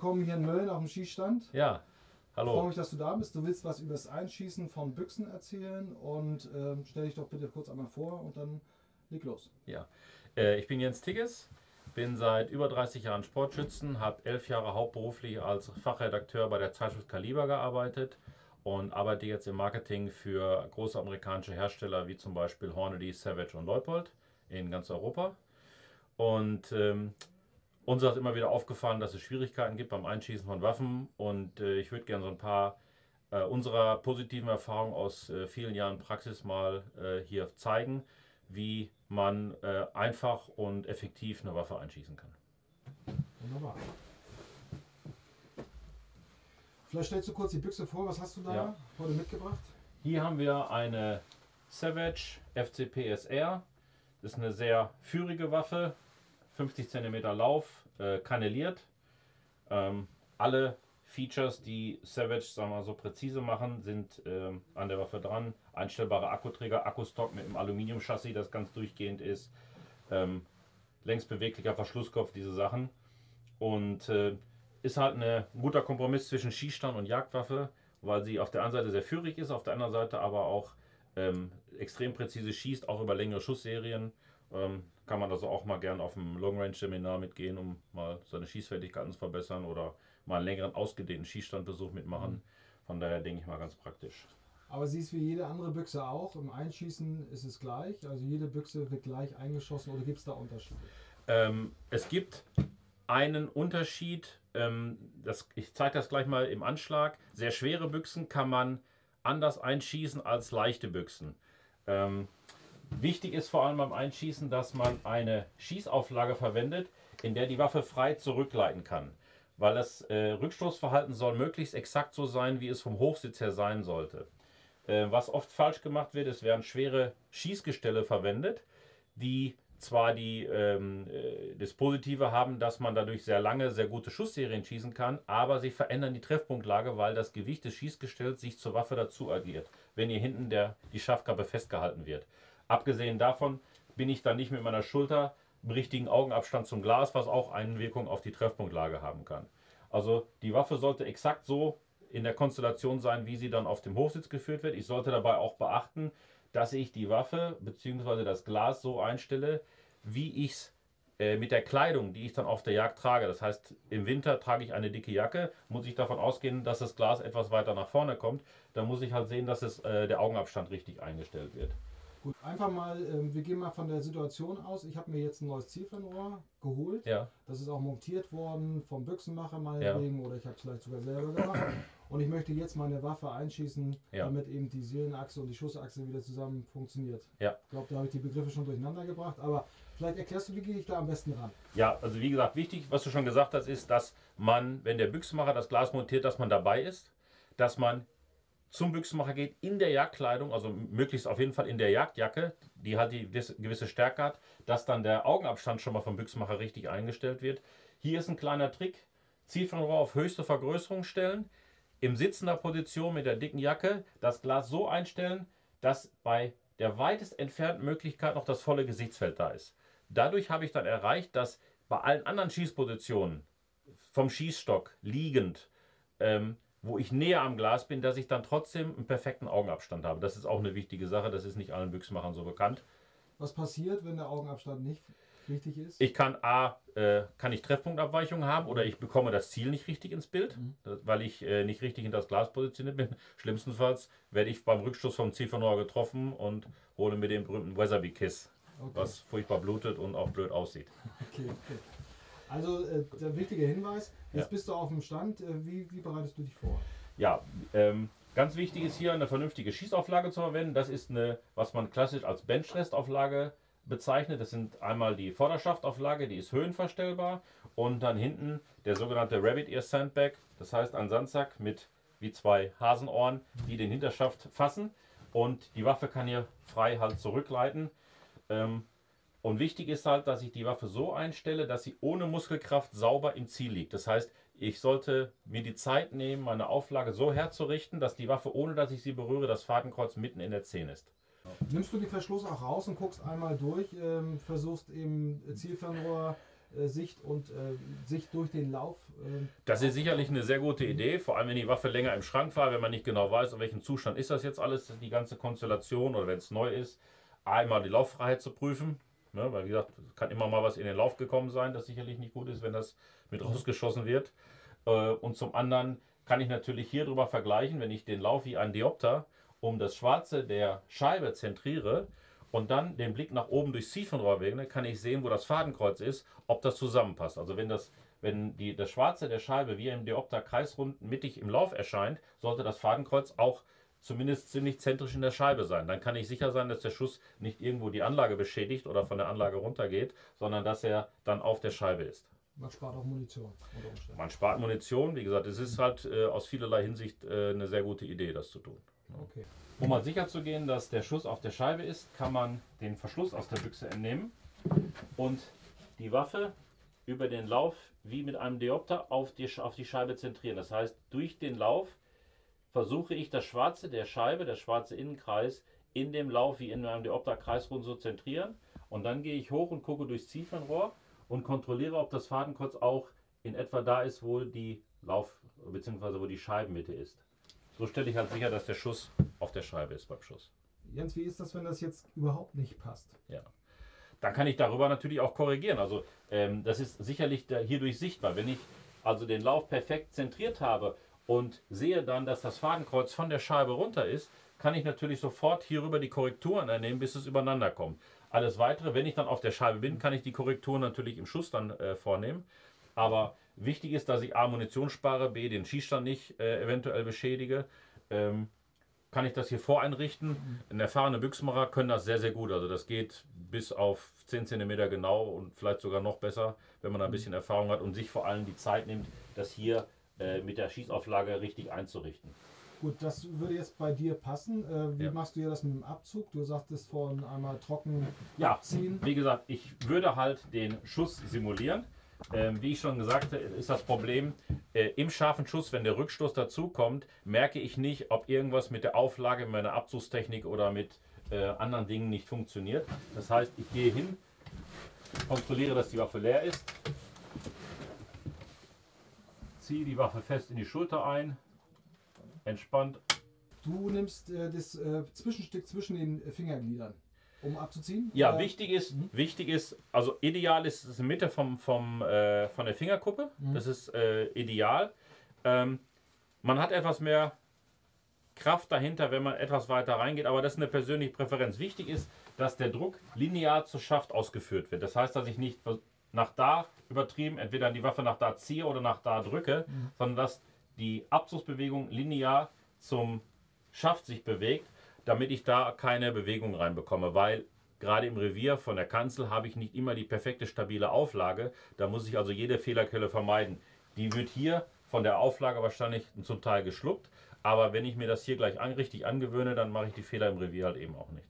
Willkommen hier in Mölln auf dem Schießstand. Ja, Ich freue hallo. mich, dass du da bist. Du willst was über das Einschießen von Büchsen erzählen und ähm, stell dich doch bitte kurz einmal vor und dann leg los. Ja. Äh, ich bin Jens Tigges, bin seit über 30 Jahren Sportschützen, habe elf Jahre hauptberuflich als Fachredakteur bei der Zeitschrift Kaliber gearbeitet und arbeite jetzt im Marketing für große amerikanische Hersteller wie zum Beispiel Hornady, Savage und Leupold in ganz Europa. Und ähm, uns ist immer wieder aufgefallen, dass es Schwierigkeiten gibt beim Einschießen von Waffen und äh, ich würde gerne so ein paar äh, unserer positiven Erfahrungen aus äh, vielen Jahren Praxis mal äh, hier zeigen, wie man äh, einfach und effektiv eine Waffe einschießen kann. Wunderbar. Vielleicht stellst du kurz die Büchse vor. Was hast du da Ja. heute mitgebracht? Hier haben wir eine Savage FCP-SR. Das ist eine sehr führige Waffe, 50 cm Lauf, äh, kanelliert. Ähm, alle Features, die Savage sagen wir so präzise machen, sind ähm, an der Waffe dran. Einstellbare Akkuträger, Akkustock mit einem Aluminiumchassis, das ganz durchgehend ist. Ähm, längsbeweglicher Verschlusskopf, diese Sachen. Und äh, ist halt ein guter Kompromiss zwischen Schießstand und Jagdwaffe, weil sie auf der einen Seite sehr führig ist, auf der anderen Seite aber auch ähm, extrem präzise schießt, auch über längere Schussserien. Ähm, kann man also auch mal gern auf dem Long Range Seminar mitgehen, um mal seine Schießfertigkeiten zu verbessern oder mal einen längeren ausgedehnten Schießstandbesuch mitmachen. Von daher denke ich mal ganz praktisch. Aber sie ist wie jede andere Büchse auch. Im Einschießen ist es gleich. Also jede Büchse wird gleich eingeschossen oder gibt es da Unterschiede? Ähm, es gibt einen Unterschied, ähm, das, ich zeige das gleich mal im Anschlag. Sehr schwere Büchsen kann man anders einschießen als leichte Büchsen. Ähm, wichtig ist vor allem beim Einschießen, dass man eine Schießauflage verwendet, in der die Waffe frei zurückleiten kann. Weil das äh, Rückstoßverhalten soll möglichst exakt so sein, wie es vom Hochsitz her sein sollte. Äh, was oft falsch gemacht wird, es werden schwere Schießgestelle verwendet, die zwar die, ähm, äh, das Positive haben, dass man dadurch sehr lange, sehr gute Schussserien schießen kann, aber sie verändern die Treffpunktlage, weil das Gewicht des Schießgestells sich zur Waffe dazu addiert, wenn hier hinten der, die Schaftkappe festgehalten wird. Abgesehen davon bin ich dann nicht mit meiner Schulter im richtigen Augenabstand zum Glas, was auch eine Wirkung auf die Treffpunktlage haben kann. Also die Waffe sollte exakt so in der Konstellation sein, wie sie dann auf dem Hochsitz geführt wird. Ich sollte dabei auch beachten, dass ich die Waffe bzw. das Glas so einstelle, wie ich es äh, mit der Kleidung, die ich dann auf der Jagd trage. Das heißt, im Winter trage ich eine dicke Jacke, muss ich davon ausgehen, dass das Glas etwas weiter nach vorne kommt. Dann muss ich halt sehen, dass es, äh, der Augenabstand richtig eingestellt wird. Gut, einfach mal, ähm, wir gehen mal von der Situation aus. Ich habe mir jetzt ein neues Zielfernrohr geholt. Ja, Das ist auch montiert worden vom Büchsenmacher meinetwegen oder ich habe es vielleicht sogar selber gemacht. Und ich möchte jetzt meine Waffe einschießen, Ja. damit eben die Seelenachse und die Schussachse wieder zusammen funktioniert. ja. Ich glaube, da habe ich die Begriffe schon durcheinander gebracht, aber vielleicht erklärst du, wie gehe ich da am besten ran? Ja, also wie gesagt, wichtig, was du schon gesagt hast, ist, dass man, wenn der Büchsenmacher das Glas montiert, dass man dabei ist, dass man zum Büchsenmacher geht in der Jagdkleidung, also möglichst auf jeden Fall in der Jagdjacke, die halt die gewisse Stärke hat, dass dann der Augenabstand schon mal vom Büchsenmacher richtig eingestellt wird. Hier ist ein kleiner Trick, Zielfernrohr auf höchste Vergrößerung stellen, im sitzender Position mit der dicken Jacke das Glas so einstellen, dass bei der weitest entfernten Möglichkeit noch das volle Gesichtsfeld da ist. Dadurch habe ich dann erreicht, dass bei allen anderen Schießpositionen vom Schießstock liegend, ähm, wo ich näher am Glas bin, dass ich dann trotzdem einen perfekten Augenabstand habe. Das ist auch eine wichtige Sache, das ist nicht allen Büchsenmachern so bekannt. Was passiert, wenn der Augenabstand nicht richtig ist? Ich kann A, äh, kann ich Treffpunktabweichung haben oder ich bekomme das Ziel nicht richtig ins Bild, das- weil ich äh, nicht richtig in das Glas positioniert bin. Schlimmstenfalls werde ich beim Rückstoß vom Zielfernrohr getroffen und hole mir den berühmten Weatherby Kiss, Okay. was furchtbar blutet und auch blöd aussieht. Okay, okay. Also äh, der wichtige Hinweis, jetzt Ja. bist du auf dem Stand, äh, wie, wie bereitest du dich vor? Ja, ähm, ganz wichtig ist hier eine vernünftige Schießauflage zu verwenden. Das ist eine, was man klassisch als Benchrestauflage bezeichnet. Das sind einmal die Vorderschaftauflage, die ist höhenverstellbar und dann hinten der sogenannte Rabbit Ear Sandbag. Das heißt ein Sandsack mit wie zwei Hasenohren, die den Hinterschaft fassen und die Waffe kann hier frei halt zurückleiten. Ähm, und wichtig ist halt, dass ich die Waffe so einstelle, dass sie ohne Muskelkraft sauber im Ziel liegt. Das heißt, ich sollte mir die Zeit nehmen, meine Auflage so herzurichten, dass die Waffe, ohne dass ich sie berühre, das Fadenkreuz mitten in der 10 ist. Nimmst du den Verschluss auch raus und guckst einmal durch, ähm, versuchst eben Zielfernrohr äh, Sicht und äh, Sicht durch den Lauf. Äh, das ist sicherlich eine sehr gute Idee, vor allem wenn die Waffe länger im Schrank war, wenn man nicht genau weiß, in welchem Zustand ist das jetzt alles, die ganze Konstellation oder wenn es neu ist, einmal die Lauffreiheit zu prüfen. Ne, weil wie gesagt, kann immer mal was in den Lauf gekommen sein, das sicherlich nicht gut ist, wenn das mit rausgeschossen wird. Äh, und zum anderen kann ich natürlich hier drüber vergleichen, wenn ich den Lauf wie ein Diopter um das Schwarze der Scheibe zentriere, und dann den Blick nach oben durchs Siphonrohr wege, kann ich sehen, wo das Fadenkreuz ist, ob das zusammenpasst. Also wenn das, wenn die, das Schwarze der Scheibe wie im Diopter kreisrund mittig im Lauf erscheint, sollte das Fadenkreuz auch zumindest ziemlich zentrisch in der Scheibe sein. Dann kann ich sicher sein, dass der Schuss nicht irgendwo die Anlage beschädigt oder von der Anlage runtergeht, sondern dass er dann auf der Scheibe ist. Man spart auch Munition. Man spart Munition. Wie gesagt, es ist halt äh, aus vielerlei Hinsicht äh, eine sehr gute Idee, das zu tun. Okay. Um mal sicher zu gehen, dass der Schuss auf der Scheibe ist, kann man den Verschluss aus der Büchse entnehmen und die Waffe über den Lauf wie mit einem Diopter auf die, auf die Scheibe zentrieren. Das heißt, durch den Lauf versuche ich das Schwarze der Scheibe, der schwarze Innenkreis, in dem Lauf wie in einem Diopter kreisrund zu zentrieren. Und dann gehe ich hoch und gucke durchs Ziefernrohr und kontrolliere, ob das Fadenkreuz auch in etwa da ist, wo die Lauf- bzw. wo die Scheibenmitte ist. So stelle ich halt sicher, dass der Schuss auf der Scheibe ist beim Schuss. Jens, wie ist das, wenn das jetzt überhaupt nicht passt? Ja. Dann kann ich darüber natürlich auch korrigieren. Also ähm, das ist sicherlich hierdurch sichtbar. Wenn ich also den Lauf perfekt zentriert habe und sehe dann, dass das Fadenkreuz von der Scheibe runter ist, kann ich natürlich sofort hierüber die Korrekturen ernehmen, bis es übereinander kommt. Alles weitere, wenn ich dann auf der Scheibe bin, kann ich die Korrekturen natürlich im Schuss dann äh, vornehmen. Aber Wichtig ist, dass ich A, Munition spare, B, den Schießstand nicht äh, eventuell beschädige. Ähm, kann ich das hier voreinrichten. Ein erfahrene Büchsenmacher können das sehr, sehr gut. Also das geht bis auf 10 cm genau und vielleicht sogar noch besser, wenn man ein bisschen Erfahrung hat und sich vor allem die Zeit nimmt, das hier äh, mit der Schießauflage richtig einzurichten. Gut, das würde jetzt bei dir passen. Äh, wie ja. machst du hier das mit dem Abzug? Du sagtest vorhin einmal trocken ja, abziehen. Wie gesagt, ich würde halt den Schuss simulieren. Ähm, wie ich schon gesagt habe, ist das Problem, äh, im scharfen Schuss, wenn der Rückstoß dazukommt, merke ich nicht, ob irgendwas mit der Auflage, mit meiner Abzugstechnik oder mit äh, anderen Dingen nicht funktioniert. Das heißt, ich gehe hin, kontrolliere, dass die Waffe leer ist, ziehe die Waffe fest in die Schulter ein, entspannt. Du nimmst äh, das äh, Zwischenstück zwischen den Fingergliedern um abzuziehen? Ja, oder? wichtig ist, mhm. wichtig ist, also ideal ist es in der Mitte vom, vom, äh, von der Fingerkuppe. Mhm. Das ist äh, ideal. Ähm, man hat etwas mehr Kraft dahinter, wenn man etwas weiter reingeht, aber das ist eine persönliche Präferenz. Wichtig ist, dass der Druck linear zur Schaft ausgeführt wird. Das heißt, dass ich nicht nach da übertrieben, entweder die Waffe nach da ziehe oder nach da drücke, mhm. sondern dass die Abzugsbewegung linear zum Schaft sich bewegt damit ich da keine Bewegung reinbekomme, weil gerade im Revier von der Kanzel habe ich nicht immer die perfekte stabile Auflage. Da muss ich also jede Fehlerquelle vermeiden. Die wird hier von der Auflage wahrscheinlich zum Teil geschluckt, aber wenn ich mir das hier gleich an, richtig angewöhne, dann mache ich die Fehler im Revier halt eben auch nicht.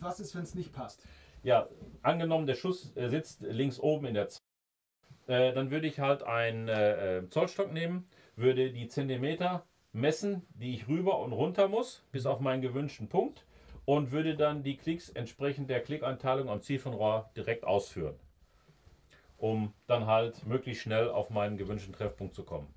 Was ist, wenn es nicht passt? Ja, angenommen, der Schuss äh, sitzt links oben in der Z äh, dann würde ich halt einen äh, äh Zollstock nehmen, würde die Zentimeter messen, die ich rüber und runter muss, bis auf meinen gewünschten Punkt und würde dann die Klicks entsprechend der Klickeinteilung am Zielfernrohr direkt ausführen, um dann halt möglichst schnell auf meinen gewünschten Treffpunkt zu kommen.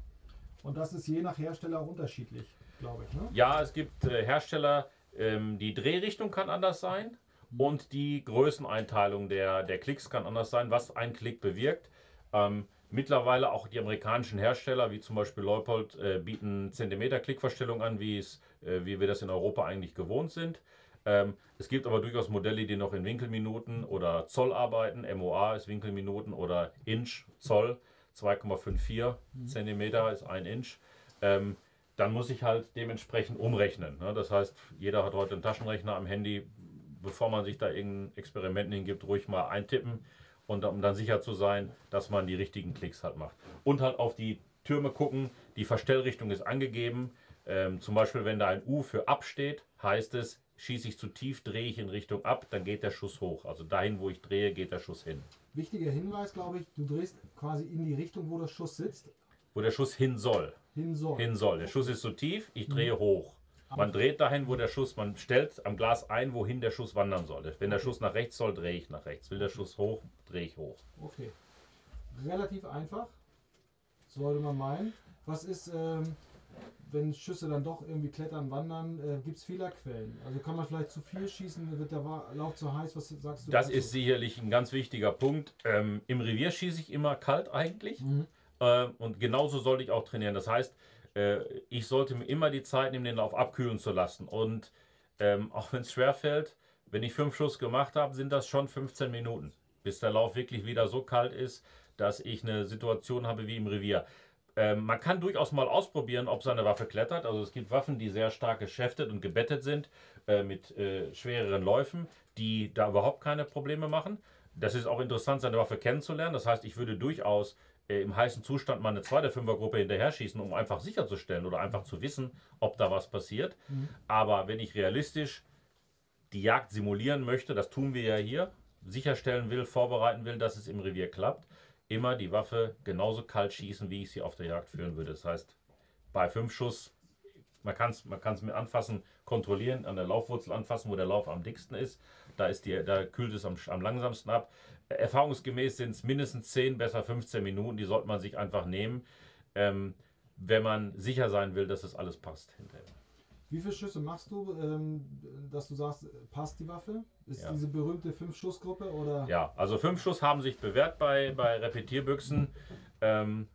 Und das ist je nach Hersteller auch unterschiedlich, glaube ich. Ne? Ja, es gibt äh, Hersteller, ähm, die Drehrichtung kann anders sein. Und die Größeneinteilung der, der Klicks kann anders sein, was ein Klick bewirkt. Ähm, Mittlerweile auch die amerikanischen Hersteller, wie zum Beispiel Leupold, äh, bieten Zentimeter-Klickverstellung an, wie, es, äh, wie wir das in Europa eigentlich gewohnt sind. Ähm, es gibt aber durchaus Modelle, die noch in Winkelminuten oder Zoll arbeiten. MOA ist Winkelminuten oder Inch, Zoll. 2,54 mhm. Zentimeter ist ein Inch. Ähm, dann muss ich halt dementsprechend umrechnen. Ne? Das heißt, jeder hat heute einen Taschenrechner am Handy. Bevor man sich da irgendein Experiment hingibt, ruhig mal eintippen und um dann sicher zu sein, dass man die richtigen Klicks halt macht. Und halt auf die Türme gucken, die Verstellrichtung ist angegeben. Ähm, zum Beispiel, wenn da ein U für ab steht, heißt es, schieße ich zu tief, drehe ich in Richtung ab, dann geht der Schuss hoch. Also dahin, wo ich drehe, geht der Schuss hin. Wichtiger Hinweis, glaube ich, du drehst quasi in die Richtung, wo der Schuss sitzt. Wo der Schuss hin soll. Hin soll. Hin soll. Der Schuss ist zu tief, ich drehe mhm. hoch. Man dreht dahin, wo der Schuss, man stellt am Glas ein, wohin der Schuss wandern soll. Wenn der Schuss nach rechts soll, drehe ich nach rechts. Will der Schuss hoch, drehe ich hoch. Okay. relativ einfach. Sollte man meinen. Was ist, ähm, wenn Schüsse dann doch irgendwie klettern, wandern, äh, gibt es Fehlerquellen? Also kann man vielleicht zu viel schießen, wird der Lauf zu heiß? Was sagst du Das dazu? ist sicherlich ein ganz wichtiger Punkt. Ähm, Im Revier schieße ich immer kalt eigentlich. Mhm. Äh, und genauso sollte ich auch trainieren. Das heißt, ich sollte mir immer die Zeit nehmen, den Lauf abkühlen zu lassen. Und ähm, auch wenn es schwerfällt, wenn ich fünf Schuss gemacht habe, sind das schon 15 Minuten, bis der Lauf wirklich wieder so kalt ist, dass ich eine Situation habe wie im Revier. Ähm, man kann durchaus mal ausprobieren, ob seine Waffe klettert. Also es gibt Waffen, die sehr stark geschäftet und gebettet sind, äh, mit äh, schwereren Läufen, die da überhaupt keine Probleme machen. Das ist auch interessant, seine Waffe kennenzulernen. Das heißt, ich würde durchaus äh, im heißen Zustand mal eine zweite Fünfergruppe hinterher schießen, um einfach sicherzustellen oder einfach zu wissen, ob da was passiert. Aber wenn ich realistisch die Jagd simulieren möchte, das tun wir ja hier, sicherstellen will, vorbereiten will, dass es im Revier klappt, immer die Waffe genauso kalt schießen, wie ich sie auf der Jagd führen würde. Das heißt, bei fünf Schuss, man kann es man kann's mit anfassen, kontrollieren, an der Laufwurzel anfassen, wo der Lauf am dicksten ist. Da, ist die, da kühlt es am, am langsamsten ab. Erfahrungsgemäß sind es mindestens 10, besser 15 Minuten. Die sollte man sich einfach nehmen, ähm, wenn man sicher sein will, dass es alles passt hinterher. Wie viele Schüsse machst du, ähm, dass du sagst, passt die Waffe? Ist Ja. diese berühmte Fünf-Schuss-Gruppe oder? Ja, also fünf Schuss haben sich bewährt bei, bei Repetierbüchsen. Ähm,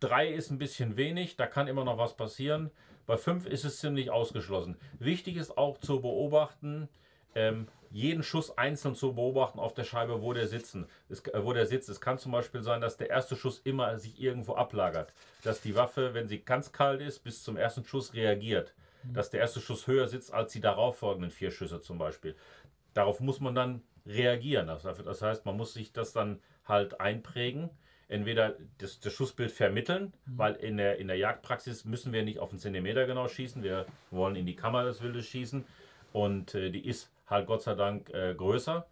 drei ist ein bisschen wenig, da kann immer noch was passieren. Bei fünf ist es ziemlich ausgeschlossen. Wichtig ist auch zu beobachten, ähm, jeden Schuss einzeln zu beobachten auf der Scheibe, wo der, sitzen, es, äh, wo der sitzt. Es kann zum Beispiel sein, dass der erste Schuss immer sich irgendwo ablagert. Dass die Waffe, wenn sie ganz kalt ist, bis zum ersten Schuss reagiert. Dass der erste Schuss höher sitzt als die darauffolgenden vier Schüsse zum Beispiel. Darauf muss man dann reagieren. Das heißt, man muss sich das dann halt einprägen. Entweder das, das Schussbild vermitteln, weil in der, in der Jagdpraxis müssen wir nicht auf einen Zentimeter genau schießen. Wir wollen in die Kammer des Wildes schießen. Und äh, die ist halt Gott sei Dank äh, größer.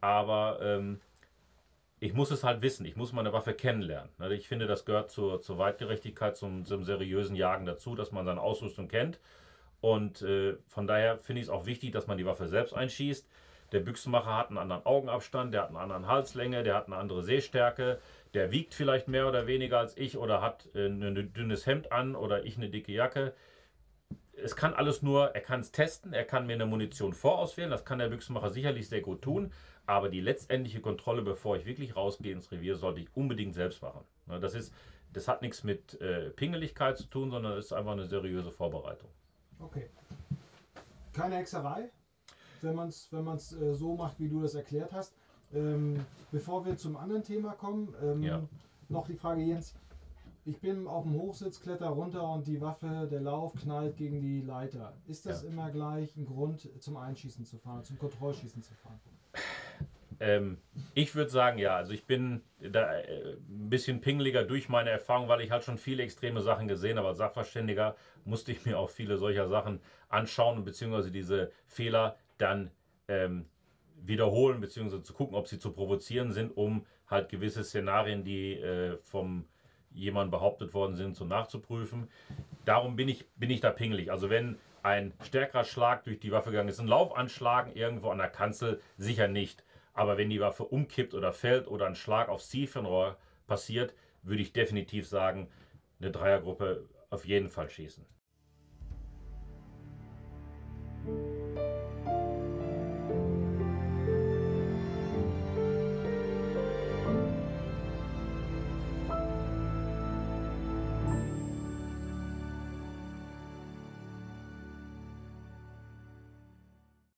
Aber ähm, ich muss es halt wissen. Ich muss meine Waffe kennenlernen. Ne, Ich finde, das gehört zur, zur Weitgerechtigkeit, zum, zum seriösen Jagen dazu, dass man seine Ausrüstung kennt. Und äh, von daher finde ich es auch wichtig, dass man die Waffe selbst einschießt. Der Büchsenmacher hat einen anderen Augenabstand, der hat eine andere Halslänge, der hat eine andere Sehstärke, der wiegt vielleicht mehr oder weniger als ich oder hat äh, ein dünnes Hemd an oder ich eine dicke Jacke. Es kann alles nur, er kann es testen, er kann mir eine Munition vorauswählen, das kann der Büchsenmacher sicherlich sehr gut tun, aber die letztendliche Kontrolle, bevor ich wirklich rausgehe ins Revier, sollte ich unbedingt selbst machen. Ne, Das, ist, das hat nichts mit äh, Pingeligkeit zu tun, sondern es ist einfach eine seriöse Vorbereitung. Okay. Keine Hexerei, wenn man es wenn man's, äh, so macht, wie du das erklärt hast. Ähm, bevor wir zum anderen Thema kommen, ähm, Ja. noch die Frage, Jens. Ich bin auf dem Hochsitz, kletter runter und die Waffe, der Lauf knallt gegen die Leiter. Ist das Ja. immer gleich ein Grund zum Einschießen zu fahren, zum Kontrollschießen zu fahren? Ähm, ich würde sagen, ja. Also ich bin da äh, ein bisschen pingeliger durch meine Erfahrung, weil ich halt schon viele extreme Sachen gesehen habe. Als Sachverständiger musste ich mir auch viele solcher Sachen anschauen, beziehungsweise diese Fehler dann ähm, wiederholen, beziehungsweise zu gucken, ob sie zu provozieren sind, um halt gewisse Szenarien, die äh, vom jemand behauptet worden sind, so nachzuprüfen. Darum bin ich, bin ich da pingelig. Also wenn ein stärkerer Schlag durch die Waffe gegangen ist, ein Laufanschlagen irgendwo an der Kanzel, sicher nicht. Aber wenn die Waffe umkippt oder fällt oder ein Schlag aufs Zielfernrohr passiert, würde ich definitiv sagen, eine Dreiergruppe auf jeden Fall schießen.